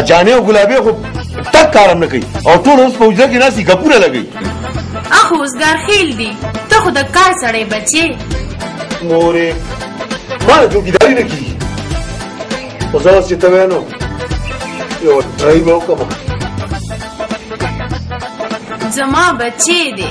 اجانه او ګلابي خو تک کارم نه کوي او ټول اوس په وجه کې ناسي غپونه لګي اخو اوسګار خېل دي ته خو د کار سړی بچي مورې ما جوګیداری نه کیږي خو زه اوس چې ته وینو یو ټرای به وکړم زما بچی دی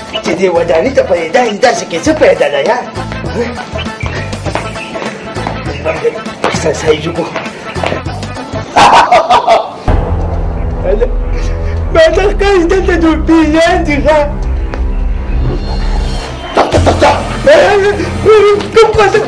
چې دې وداني ته په دا اندازه کې څه پیدا ده یا احساسای جوګو ما دا ښکاري دلته جوړ پیژان دي ښه کوم قسم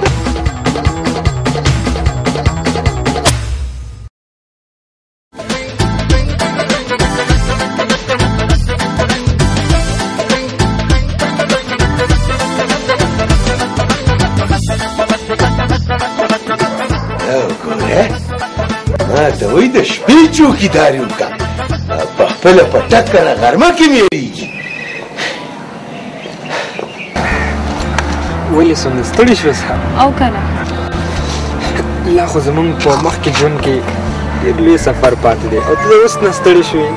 دوی د شپې چوکیداري وکړه په خپله په ټکره غرمه کې میریږي ولې څومره ستړي شوې صاحب او که نه لا خو زمونږ په مخکې ژوند کې ډېر لوی سفر پاتې دی او ته اوس نه ستړې شوې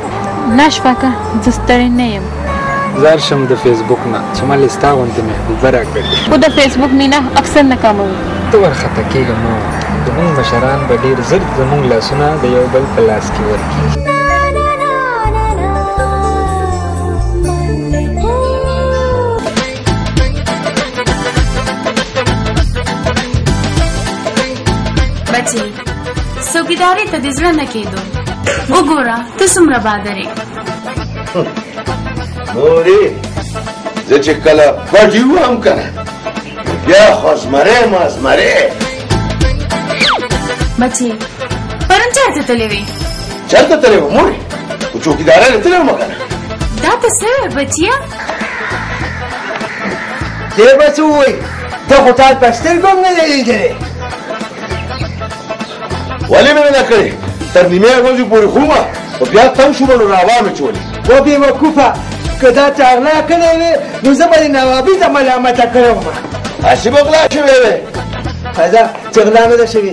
نه شفقه زه ستړې نه یم ځار شم د فیسبوک نه چې ما لستا غوندې محبوبه راکړې خو د فیسبوک مینه اکثر ناکاموي ته ورخطا کېږه مه زمونږ مشران به ډېر زر زمونږ لاسونه د یو بل په لاس کې ورکړي بچي سوګیداري ته د زړه نه کېدو وګوره ته څومره بادرې مورې زه چې کله پټي وم که نه بیا خو زمری یم زمری بچي پرون چېرته تللی وې چرته تلې و مورې خو چوکیدارۍ له تلې ومه که نه دا ته څه بچیه دی به څه ووایي ته خو تا په سترګو هم نه دی لیدلی ولې مې نه کړې تر نیمې ورځې پورې خومه خو بیا تم شومه نو راوا مې چولې و بې وقوفه که دا ته غلا کړی وې نو زه به دې نوابي ته ملامته کړی وم هسې به غلا شوی وې ښځه چې غلا نه ده شوې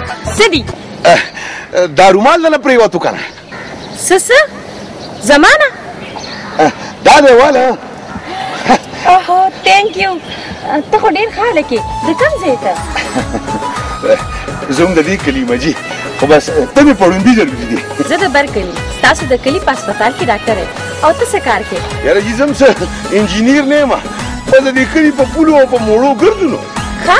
سدي دا رومال نه پریوتو کنه سس زمانہ دا دی والا اوه ثانک یو ته خو ډیر خاله کې د کوم ځای ته زوم د دې کلی مجي خو بس ته مې پړوندي ضروري دي زه د بر کلی تاسو د کلی په هسپتال کې ډاکټر او ته څه کار کې یاره جی زم څه انجینیر نه ما په دې کلی په پولو او په موړو ګرځو نو ها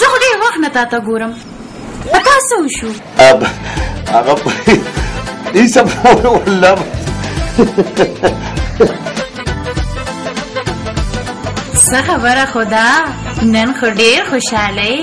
زه خو ډېر وخت نه تا ته ګورم په تا څه وشو هغه ایسم والله څه خبره خدا نن خو ډېر خوشاله یې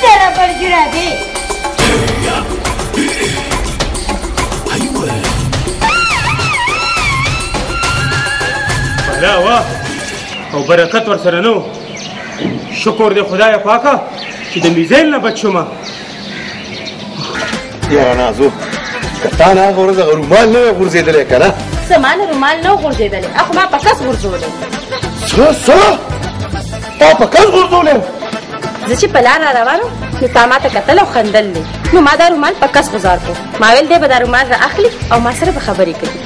تیرا برګرا دی بلا وا او برکت ور سره نو شکر دې خدای پاکه چې د میزیل نه بچ شوم یاره نازو که تا نه هغه ورځ هغه رومال نه وی غورځېدلی که نه زما نه رومال نه غورځېدلی هغه ما په کس غورځولی څه څه تا په کس غورځولی زه چې په لار را روان وم نو تا ما ته کتل او خندل دی نو ما دا رومال په کس ګزار کړو ما ویل دی به دا رومال را اخلي او ما سره به خبرې کوي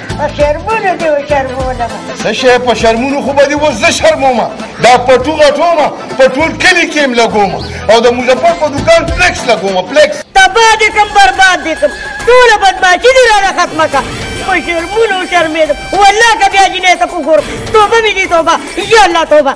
په شرمونو دې وشرمولم څه شی په شرمونو خو به دې اوس زه شرموم دا پټو غټوم په ټول کلي کې هم لګوم او د مظفر په دوکان فلیکس لګوم فلیکس تباه دې کړم برباد دې کړم ټوله بدماشي دې رانه ختمه کړه په شرمونو شرمېدم والله که بیا جنۍ ته وګورم توبه مې دي توبه یا الله توبه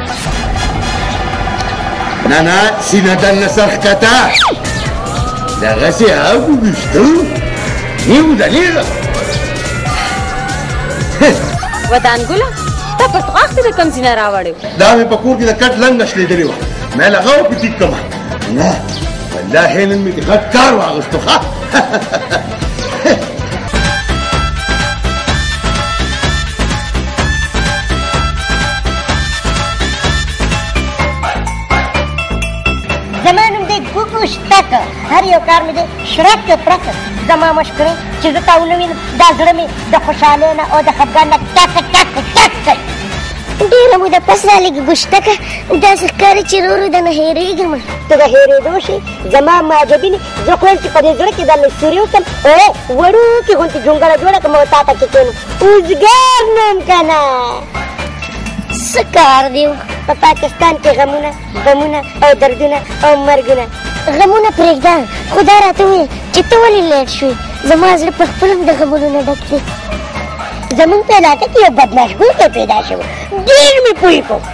نه نه سینه د نه سر ښکته دغسې هغو ویښتو نیو دلیغه ودانګله ته په څغاښ کې د کوم ځای نه راوړې دا مې په کور کې د کټ لنګه شلېدلې وه مې لغه وپټیک کړم نه والله نن مې د غټ کار واغوستو ښه زما نوم دی ګوګو شتک هر یو کار مې دی شرک پرک زما مشکرې چې زه تا ونه وینم دا زړه مې د خوشحالۍ نه او د خفګان نه ټک ټک ټک کوي ډېره موده پس رالېږي ګوشتکه داسې ښکاري چې ورو ورو درنه هېرېږم ته د هېرېدو شي زما معجبینې زړه کوم چې په دې زړه کې د مستوري وکړم او وړوکې غونتې جونګړه جوړه کړم او تا ته کې کېنم اوزګار نوم که نه څه کار دی په پاکستان کې غمونه غمونه او دردونه او مرګونه غمونه پرېږده خو دا راته ووایه چې ته ولې لیټ شوې زما زړه په خپله هم د غمونو نه ډک دی زمونږ په علاقه کې یو بدمشغول دی پیدا شوی ډېر مې پوه کړو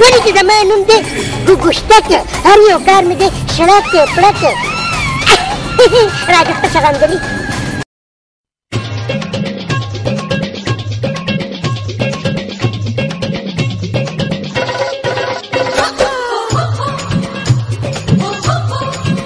ولې چې زما نوم دی ګوګوشتک هر یو کار مې دی شړک پړک راځه خوشه غندلي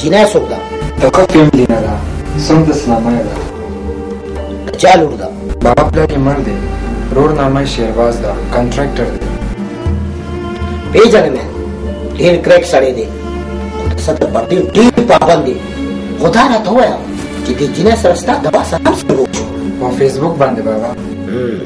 جنای څوک ده دغه فلم جنه ده سم د اسلامه ده د چا لور ده بابا پلار یې مړ دی رور نامه شیرباز ده کنټراکټر دی پیژنې مې ډېر کریک سړی دی صدر پر دې ډېر پابند دی خو دا راته ووایه چې دې جنه سره ستا د باسه هم سره وشو په فیسبوک باندې بابا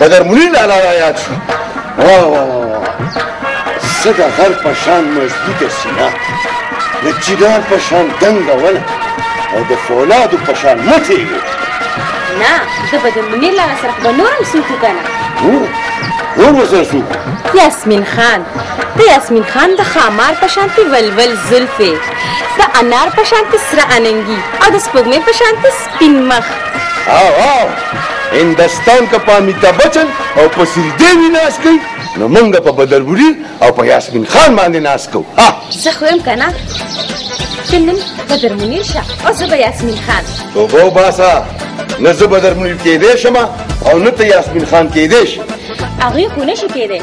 بدر مولي لالا را یاد شو وا وا وا څه د غر په شان مضبوطه سینه د چینار په شان دنګه ونه او د فولادو په شان مټې یې وې نه زه به د منیر لالا سره خو به نور هم څوک که نه هو نور به سره څوک یاسمین خان د یاسمین خان د خامار په شانتي ولول زلفې د انار په شانتي سره اننګي او د سپوږمۍ په شانتي سپین مخ. او او هندستان که په امیتاب بچن او په سریدیوی ناز کوي نو مونږ په بدربوري او په یاسمین خان باندې ناز کوو زه خو یم کنه ته نن بدر منیر شه او زه به یاسمین خان توبه وباسه نه زه بدر منیر کېدی شم او نه ته یاسمین خان کېدی شي هغوی خو نه شي کېدی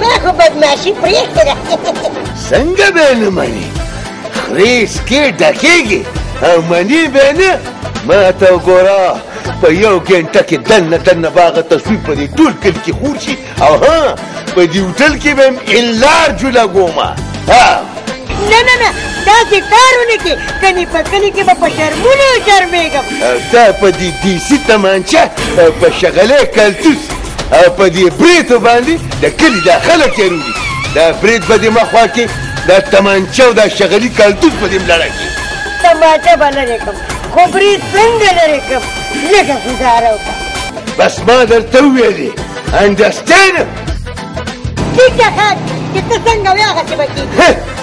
ما خو بدمعشي پرېښې ده څنګه به نه مني خرې سکې ډکېږي او مني به نه ما ته وګوره په یو ګنټه کې دنه دنه باغه تصویر په دې ټول کلي کې خور شي او ها په دې هوټل کې به هم الار جولا ګومه ها نه نه نه داسې کار ونه کې کنې په کلي کې به په شرمونو شرمېږم او دا په دې دیسي تمانچه او په شغلې کلتوس او په دې برید باندې د کلي دا خلک تیارو دي دا برید به دې مخوا کې دا تمانچه او دا شغلي کالتوس به دې ملړه کړي تمانچه به لرې کړم خو برید څنګه لرې کړم لږه ګزاره وکړه بس ما درته وویلې انډرسټینډ ټیک ده ښه چې ته څنګه وې هغسې به کېږي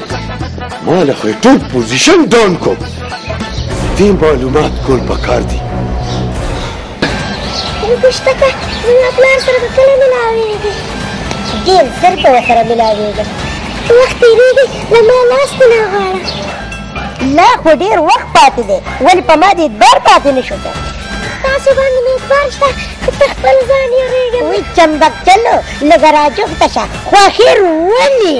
مال خو ټول پوزیشن ډاون کو دې معلومات کول پکار دي پښته کا زما پلار سره په کله ملاويږي ډېر زر به ورسره ملاويږم وخت تېرېږي له ما لاس نه غواړه لا خو ډېر وخت پاتې دی ولې په ما دې اعتبار پاتې نه شو کړ تاسو باندې مې اعتبار شته که ته خپل ځان یېرېږم وي چمبک چلو لږه راجوخته شه خو اخر ولې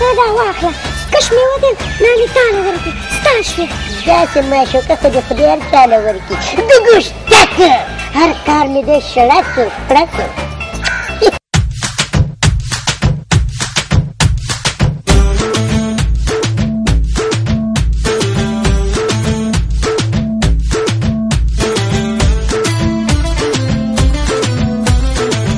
دا دا واخله کش مې ودل نانې تاله ورکړي ستا شوې داسې معشوقه خو دې خدای هر چاله ورکړي د ګوشتک هر کار مې دی شړک کړ پړک کړ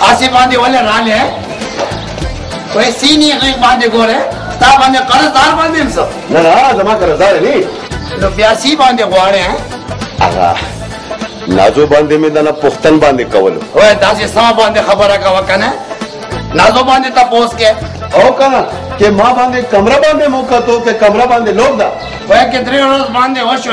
هسې باندې ولې راغلی وایي سینې غېږ باندې ګورې ستا باندې قرضدار باندې یم زه نه نه زما قرضدار نه نو بیا سی باندې غواړې هغه نازو باندې مې دنه پښتن باندې کولو وای داسې سم باندې خبره کا وکنه نازو باندې تا پوس کې او کنه کې ما باندې کمره باندې موقع تو کې کمره باندې لوګ دا وای کې درې ورځ باندې وشو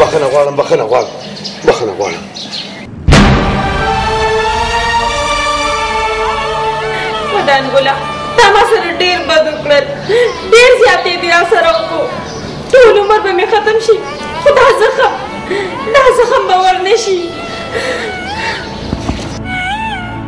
بخنه غواړم بخنه غواړم بخنه غواړم ودان ګلا تا ما سره ډیر بد وکړل ډیر زیاتې دي را سره وکړو ټول عمر به مې ختم شي خو دا زخم دا زخم به ورنه شي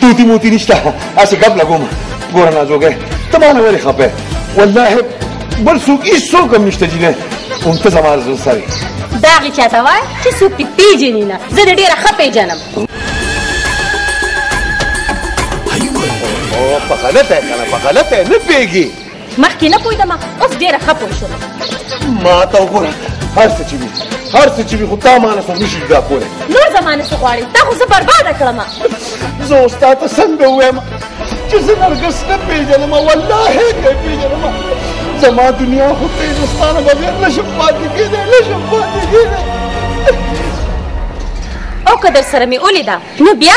توتی موتی نشته هسې ګپ لګوم ګوره نازوګی ته مانه ولې خپه والله بل څوک هېڅوک هم نشته جینۍ هم ته زما د زړه سر یې دا هغې چا ته وایه چې څوک دې پېژني نه زه دې ډېره ښه پېژنم په غلطه یې کنه په غلطه یې نه پېږي مخکې نه پوهېدم اوس ډېره ښه پوه شوم ما ته وګوره هر څه چې وي هر څه چې وي خو تا ما نه څوک نشي جدا کولی نور زما نه څه غواړې تا خو زه برباده کړم زه اوس تا ته څنګه ووایم چې زه نرګس نه پېژنم والله یې نه پېژنم زما دنیا خو ته یې ستانه بغیر نه شم پاتې کېدی نه شم پاتې کېدی او که در سره مې ولیده نو بیا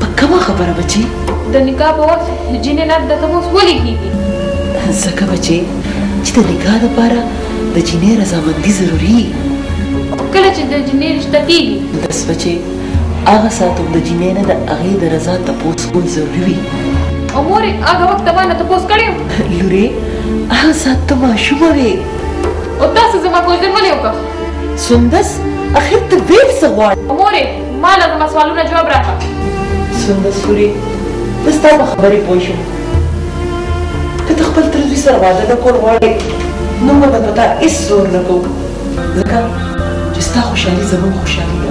په کومه خبره بچي د نکاح په وخت جنې نه د کوم ولې کیږي ځکه بچي چې د نکاح لپاره د جنې رضامندي ضروري کله چې د جنې رشته کیږي بس بچي هغه ساعت هم د جنې نه د هغې د رضا تپوس کول ضروري وي او مورې هغه وخت ما نه تپوس کړی لورې هغه ساعت ته ماشومه وې او تاسو زما کوژدن ولې وکړه سندس اخر ته ډېر څه غواړې مورې ما له کومه سوالونه جواب راکړه سندس خوري زه ستا په خبرې پوه شوم که ته خپل تر دوی سره واده نه کول غواړې نو موږ به په تا هېڅ زور نه کوو ځکه چې ستا خوشحالي زموږ خوشحالي ده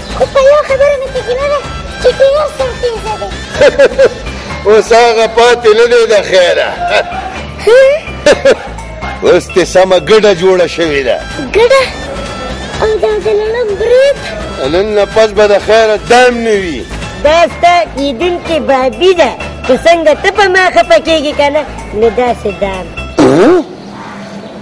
خو په یو خبره مې تجربه ده چې ډېر سرتېزه دی اوس هغه پاتې نه دی د خیره اوس دې سمه ګډه جوړه شوې ده ګډه او دا د لړم برید نن نه پس به د خیره دم نه وي دا ستا کېدونکې بابي ده چې څنګه ته په ما خفه کېږي که نه نو داسې دام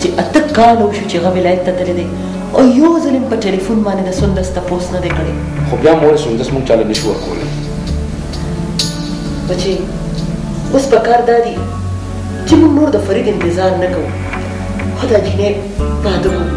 چې اته کاله وشو چې هغه ولایت ته تللی دی او یو ځل هم په ټلیفون باندې د سندس تپوس نه دی کړی خو بیا مور سندس مونږ چاله نشو ورکولی بچې اوس په کار دا دي چې مونږ نور د فرید انتظار نه کوو خو دا جینۍ واده کوو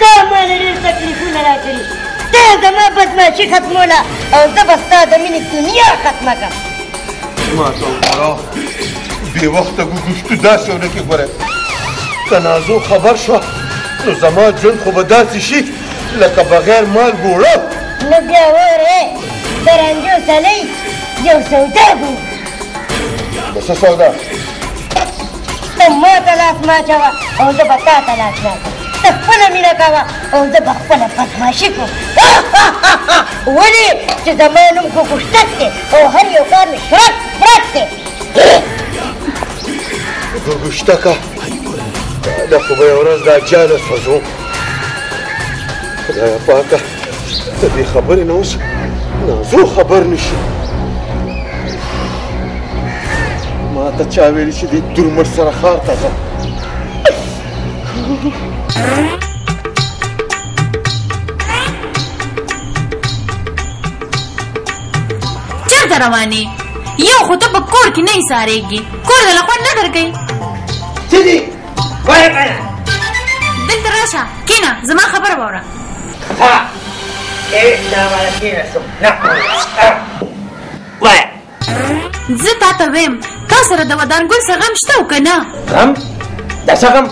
تا ما له ډېر تکلیفونه راکړي تا زما بدمعاشي ختموله او زه به ستا د مینې دنیا ختمه کړم ما ته وګوره بې وخته ګوګشتو داسې ونه کې ګوره که نازو خبر شوه نو زما ژوند خو به داسې شي لکه بغیر مال ګوړه نو بیا وره د رنجو سلۍ یو سودا ګو د څه سودا ته ما ته لاس مه اچوه او زه به تا ته لاس نه اچوم ته خپله مینه کوه او زه به خپله بدماشي کوم ولې چې زما نوم خو ګوشتک دی او هر یو کار مې شرک شرک دی ګوشتکه دا خو به یوه ورځ دا جانه سوځو خدایه پاکه ته دې خبرې نه وشي نازو خبر نشي ما ته چا ویلي چې دې درمټ سره ښار ته ځه چېرته روانې یو خو ته په کور کې نه ایسارېږي کور له خوا نه درکوي وای وای دلته راشه کینا زما خبره وره ها ای دا ولا کینا سو نه وای زه تا ته ویم تا سره د ودان ګل سره غم شته او که نه غم د څه غم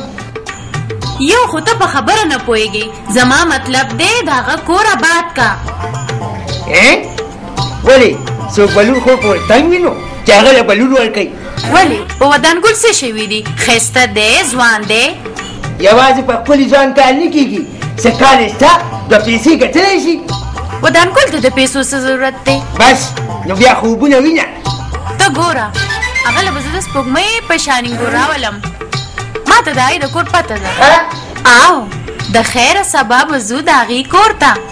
یو خو ته په خبره نه پوهېږې زما مطلب دی د هغه کور آباد کا ولې څوک بلور خو پورې تنګ وي نو چې هغه له بلور ورکوي ولی په ودان ګل څه شوي دي خسته دی ځوان دی یوازې په خپل ځان کار نه کیږي څه کار شته د پیسې ګټلی شي ودان ګل ته د پیسو څه ضرورت دی بس نو بیا خوبونه وینه ته ګوره هغه له زه د سپوږمۍ په شانې ګوراولم ما ته د هغې د کور پته ده او د خیره سبا به ځو د هغې کور ته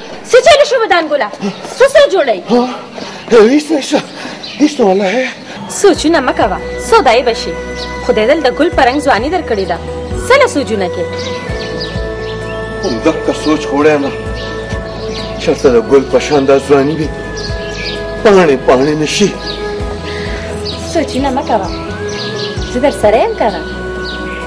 څه چل شو بدان ګلا څه سره جوړی هیڅ نشته هیڅ والله سوچونه مکوه سودای بشي خدای دل د ګل پرنګ ځواني درکړې ده سله سوچونه کې هم دغه سوچ کوړی ما چرته د ګل په شان د ځواني وي پاڼې پاڼې نشي سوچونه مکوه زه در سره یم کنه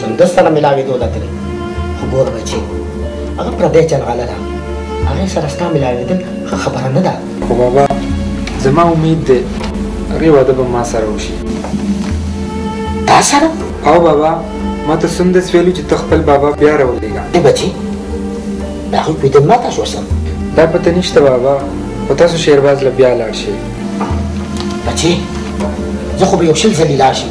سندس سره ملاوېدو ته تللی خو ګوره بچې هغه پردی چلغله ده هغې سره ستا ملاوېدل ښه خبره نه ده خو بابا زما امید دی هغې واده به ما سره وشي تا سره او بابا ما ته سندس ویلو چې ته خپل بابا بیا راولېږه ای بچې د هغوی په دم ماته شو سم دا پته نشته بابا خو تاسو شیرباز له بیا لاړ شئ بچې زه خو به یو شل ځلې لاړ شم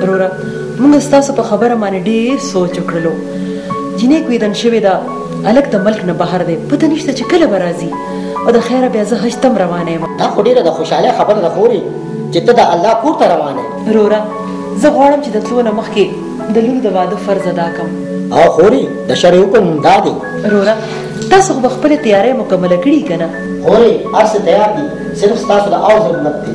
وروره مونږ ستاسو په خبره باندې ډیر سوچ وکړلو جنې کویدن شوې ده الک د ملک نه بهر دی پته نشته چې کله به راځي او د خیره بیا زه حج تم روانه یم دا خو ډیره د خوشحالۍ خبره ده خورې چې ته د الله کور ته روانه یې وروره زه غواړم چې د تلو نه مخکې د لور د واده فرض ادا کم او خورې د شرع حکم همدا دی وروره تاسو خو به خپلې تیارۍ مکمله کړي که نه خورې هر څه تیار دي صرف ستاسو د او ضرورت دی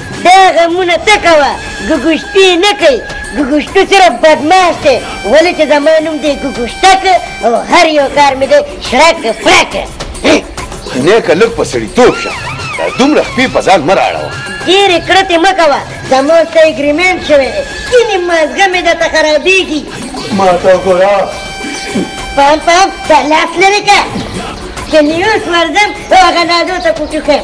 دا غمونه ته کوه ګوګوشتي نه کوي ګوګوشتو صرف بدماش دی ولې چې زما نوم دی ګوګوشتک او هر یو کار مې دی شړک فرک نیکه لږ په سړیتوب شه دا دومره خپې په ځان مه راړوه ډېرې کړتې مه کوه زما ستا اګریمنټ شوی دی کینې مازګه مې درته خرابېږي ما ته ګوره پام پام دا لاس لرې که چې نیوس ورځم هغه نادو ته پوټوکم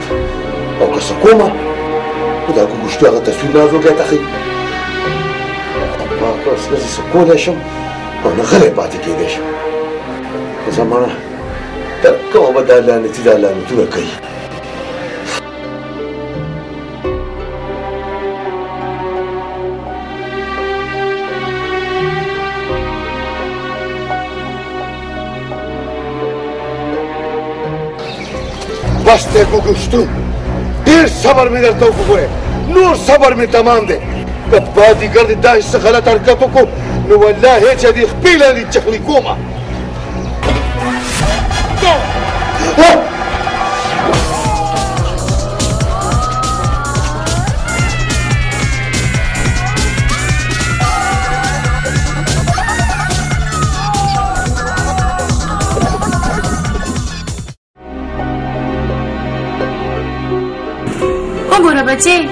او که څه کومه خو دا ګوګوشتو هغه تصویر نه زوګی ته ښیي ما که اوس نه زه څه کولی شم او نه غلی پاتې کېدی شم خو زما تر کومه به دا لعنتي دا لعنتونه کوي بس دی په ګشتو ډېر صبر مې درته وکړی نور صبر مې تمام دی که بادیګر دې داسې څه غلط حرکت وکړو نو والله هېڅ دې خپې لاندې چخلي کومه بچي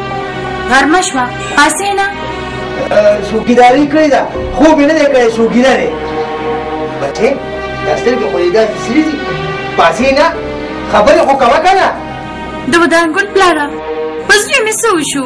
غرمه شوه پاسې نه شوګیداری کړی دا خو به نه کړی شوګیداری بچي دا سترګې خو یې دا سری دي پاسې نه خبرې خو کوه کنه د ودانګل پلاره پس یې مې څه وشو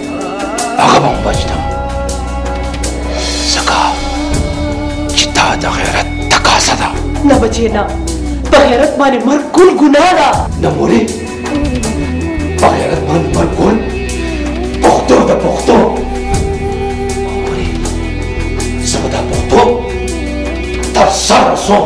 هغه به هم وجنم ځکه چې دا د غیرت تقاضا ده نه بچې نه په غیرت باندې مرګ ګل ګناه ده نه مورې په غیرت باندې مرګ ګل پښتو د پښتو مورې زه به دا پښتو تر سره رسوم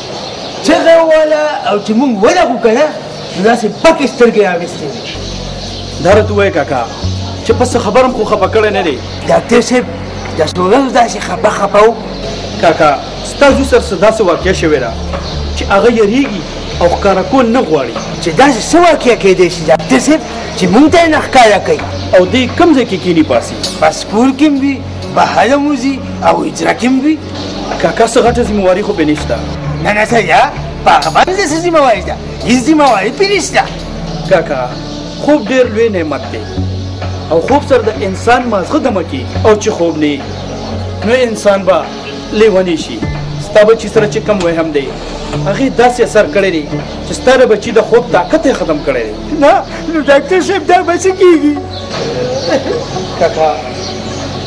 چغه والا او چې مونږ ولغو کنه نو داسې پکې سترګې راوستې درت وای کاکا چې پس خبرم خو خپه کړی نه دی ډاکټر صاحب د سورل داسې خپه خپه و کاکا ستاسو سر څه داسې واقع شوې ده چې هغه یریږي او ښکارا کول نه غواړي چې داسې څه واقع کېدای شي ډاکټر صاحب چې مونږ ته نه ښکارا کوي او دې کم ځای کې کینی پاسي بس کور کې وي بهر موزي او اجرا کې وي کاکا څه غټه ذمہ واري خو پې نشته نه نه ته یا په هغه باندې څه ذمہ واري ده هیڅ ذمہ واري پې نشته کاکا خوب ډېر لوی نعمت دی او خوب سره د انسان مازغه دمه کی او چې خوب نه نو انسان به لیونی شي ستا بچی سره چې کم وهم دی هغه داسې اثر کړی دی چې ستاره بچی د خوب طاقت ختم کړی دی نه نو ډاکټر صاحب دا بچی کیږي کاکا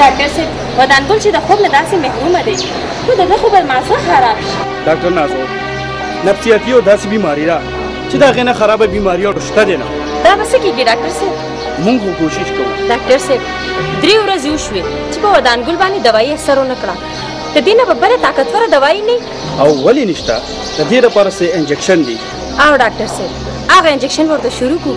ډاکټر صاحب ودانګل چې د خوب نه داسې محرومه دی نو د ده خو به مازه خراب شي ډاکټر نازو نفسیاتي او داسې بیماري ده چې د هغې نه خرابه بیماري او شته دی نه دا به څه کېږي ډاکټر صاحب مونږ خو کوشش کوو ډاکټر صاحب درې ورځې وشوې چې په ودانګل باندې دوایي اثر ونه کړه د دې نه به بله طاقتوره دوایي نه او ولې نشته د دې لپاره څه انجکشن دي او ډاکټر صاحب هغه انجکشن ورته شروع کړو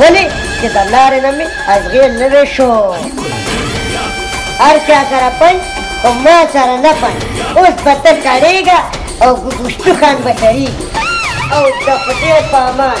ولې چې د لارې نه مې ازغېل نه دی شو هر چا سره پنج خو ما سره نه پنج اوس به ته کړېږه او ګوګوشتو خان به ترېږي او د خدای په امان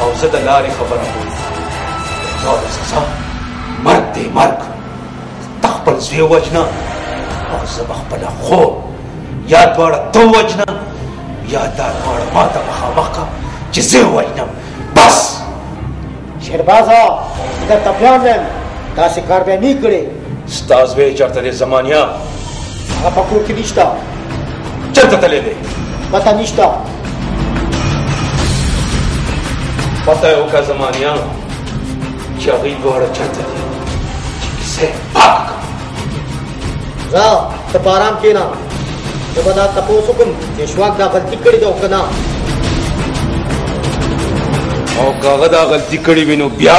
او زه د لارې خبره کوم دا د سزا مرګ دی مرګ ته خپل زوی وژنه او زه به خپله خور یا دواړه ته وژنه یا دا دواړه ما ته مخامخ کړه چې زه وژنم بس شیربازه زه درته پیام یم داسې کار به یې نه کړی ستاز وې چرته دې زمانیا هغه په کور کې نشته چرته تللی دی پته نشته پته یې وکړه زمانیا چې هغوی دواړه چرته دي چې کیسه یې پاکه کړه ځه ته په ارام کښېنه زه به دا تپوس وکړم چې شواک دا غلطي کړې ده او که نه او که هغه دا غلطي کړې وي نو بیا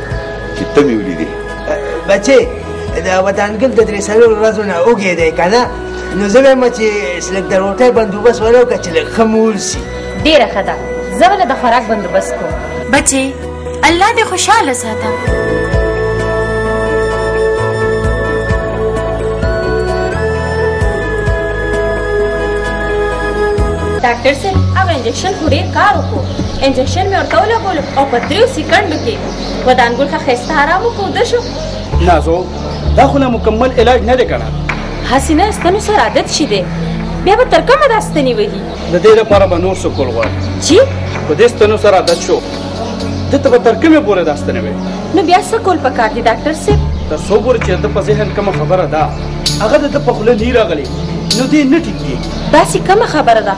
چې ته مې ولیدې بچې د ودانګل د درې څلور ورځو نه اوږې دی که نه نو زه وایم چې لږ د روټۍ بندوبست ونه وکړه چې لږ ښه مول سي ډېره ښه ده زه به له د خوراک بندوبست کوم بچې الله دې خوشحاله ساته ډاکټر صاحب هغه انجکشن خو ډېر کار وکړو انجکشن مې ورته ولګولو او په دریو سیکنډو کې ودان ګل ښه ښایسته ارام وکړو وده شو نازو دا خو لا مکمل علاج نه دی کنه هسې نه ستنو سره عادت شي دی بیا به تر کومه دا ستنې وهي د دې لپاره به نور څه کول غواړي چې په دې ستنو سره عادت شو دته به تر کومه پورې دا ستنې وي نو بیا څه کول پکار دي ډاکټر صاحب تر څو پورې چې د په ذهن کومه خبره ده هغه د په خوله نه راغلي نو دې نه ټیک کیږي دا څه کومه خبره ده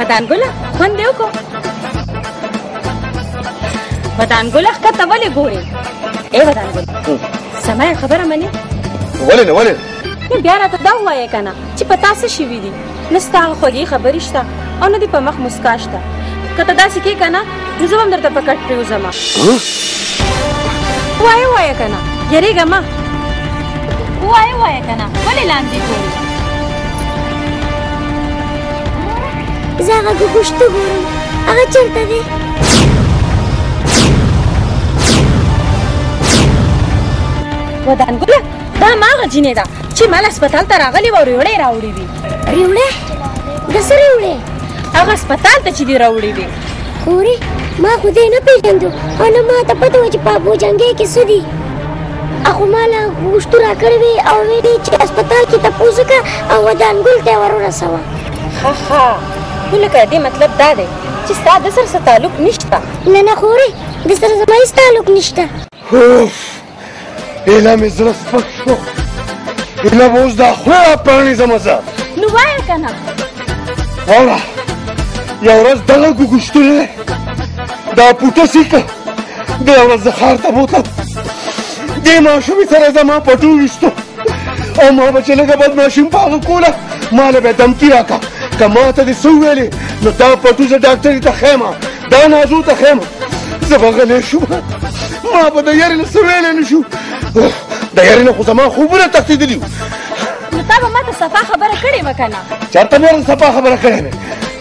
ودان ګله خوند یو کو ودان ګله کته ولې ګوري اے ودان ګله سمه خبره مني ولې نه ولې بیا راته دا وایې کنه چې پتا څه شي وی دي نه ستا خوږې خبرې شته او نه دې په مخ موسکا شته که ته داسې کې که نه نو زه به هم درته په کټ پرېوځم وایه وایه که نه یارېږه مه وایه وایه که نه ولې لاندې ګورې زه هغه ګوګوشته ګورم هغه چېرته دی ودان ګله دا ماغه جینې ده چې مال هسپتال ته راغلی و ریوړې راوړې وي ریوړې د څه ریوړې هغه هسپتال ته چې دی راوړې وي خورې ما خو دې نه پیژندو او نه ما ته پته و چې پابو جنګې کې څه دي اخو مالا غوښتو را کړې وي او ویلې چې هسپتال کې تپوس وکړه او ودان ګل ته ور ورسوه ها ها نو لکه دې مطلب دا دی چې ستا د سر څه تعلق نشته نه نه خورې د سر زما هېڅ تعلق نشته اوف ایله مې زړه سپک شو ایله به اوس دا خوله راپرانیزم زه نو وایه که نه واوره یوه ورځ دغه ګوګوشتونه دا پوټه سیکه بې ورځ زه ښار ته بوتلم دې ماشومې سره زما پټو ویستو او ما به چې لږه بدماشي هم په هغه کوله ما له به یې دمکي راکړه که ما ته دې څه وویلې نو دا پټو زه ډاکټري ته ښیم دا نازو ته خیم زه به غلی شوم ما به د یارې نه څه ویلی نه شو د یارې نه خو زما خوبونه تښتېدلي وو نو تا به ما ته صفا خبره کړې وه که نه چېرته مې ورته صفا خبره کړې نه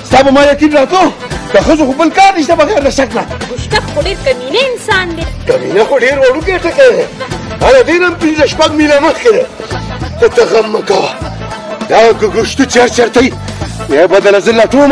ستا به ما یقین راتلو د ښځو خو بل کار نشته بغیر له شک نه مشتق خو ډېر کمینه انسان دی کمینه خو ډېر وړوکی ټکی دی هله ډېر هم پنځه شپږ میله مخکې دی ته ته غم مه کوه دا ګوګوشتو چېر چېرته یې بدله زه لټوم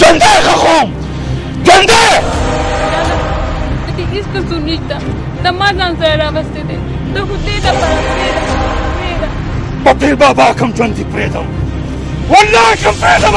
ژوندی خخوم ژوندی دې هیڅ څه نشته د ما ځان سره راوستي دي د خدای د پاره په پیر بابا کوم ژوندی پرېدم والله کوم پرېدم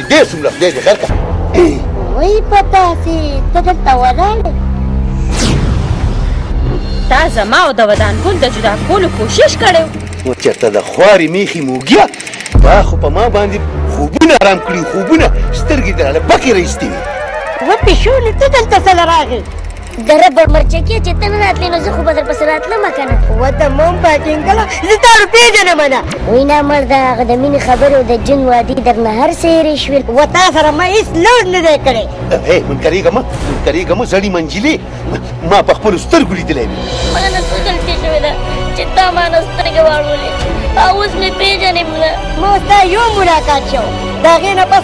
ډېر څومره خدای دې خیر کړه وای په تاسې ته دلته ولاړې تا زما او د ودان ګل د جدا کولو کوشش کړی نو چېرته د خوارې میخي موږیه تا خو په ما باندې خوبونه حرام کړي خوبونه سترګې دې راله پکې راایستې وي و پیشو له څه دلته سره راغې د رب مرچکیه چې ته نه راتلې نو زه خو به در پسې راتلم که نه وته مو هم پاکین کله زه تا نو پېژنم نه وایي نه مرده هغه د مینې خبرې او د جن وعدې درنه هر څه هېرې شوې و تا سره ما هېڅ لوډ نه دی کړی هی منکرېږه مه منکرېږه مه زړې منجلې ما په خپلو سترګو لیدلی وي مانه څه غلطي شوې ده چې تا مانه سترګې واړولې او اوس مې پېژنې مړه ما ستا یو ملاقات شو د هغې نه پس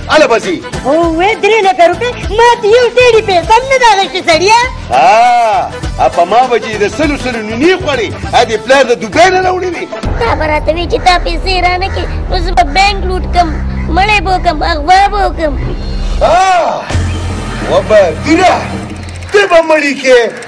اله بزي او وې درې لکه روپې ما ته یو ټیډي پې سم نه دا غشي سړیا ها په ما بجې د سلو سلو نونی خوړې ا دې پلار د دوبۍ نه راوړې وي تا به راته وی چې تا پیسې رانه کې نو زه به بانک لوټ کم مړې به وکم اغوا به وکم وبه دیره ته به مړی کې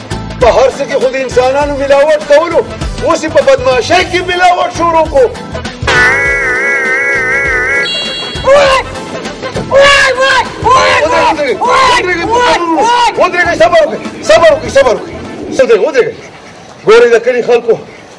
په هر څه کې خو د انسانانو ملاوټ کولو اوس یې په بدمعاشۍ کې ملاوټ شروع کړو ودرېږئ صبر وکړئ صبر وکړئ صبر وکړئ څه دی ودرېږئ ګورئ د کلي خلکو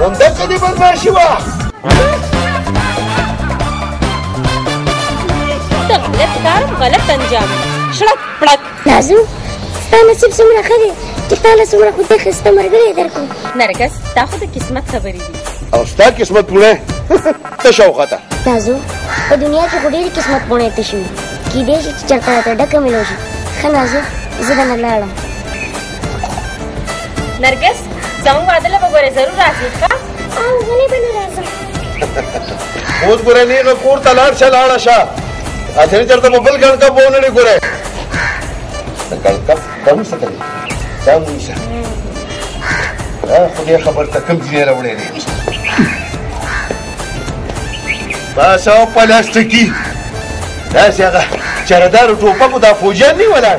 همدلته دې بدمعاشي وه ته غلط کار غلط انجام شړک پړک نازو ستا نصیب څومره ښه دی چې تا له څومره خو تېښې ستا ملګری درکړو نرګس دا خو د قسمت خبرې دي او ستا قسمت پوڼی تش او خطا نازو په دنیا کې خو ډېرې قسمت پوڼې تشې وي کیدای شي چې چېرته راته ډکه ملو شي ښه نازو زه درنه لاړم نرګس زموږ واده له به ګورې ضرور راځې ښه او ولې به نه راځم اوس ګورې نیغه کور ته لاړ شه لاړه شه اخري چېرته به بل ګڼ کپ ونه ډې ګورې د ګڼ کپ کم څه کوي دا ونیسه خدای خبر ته کوم ځای راوړی دی بس او پلاستیکي داسې هغه چرهدارو ټوپکو دا فوجیان نه ولاړ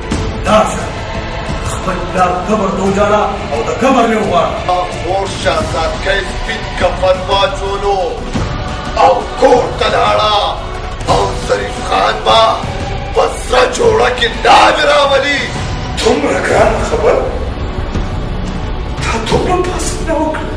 لاړ شه خپل پلار قبر ته وجاړه او د قبر نه وغواړه خور شهزاد کۍ سپین کفن واچولو او کور ته لاړه او شریف خان به په سره جوړه کې ناوې راولي دومره ګران خبر تا دومره پسنده وکړه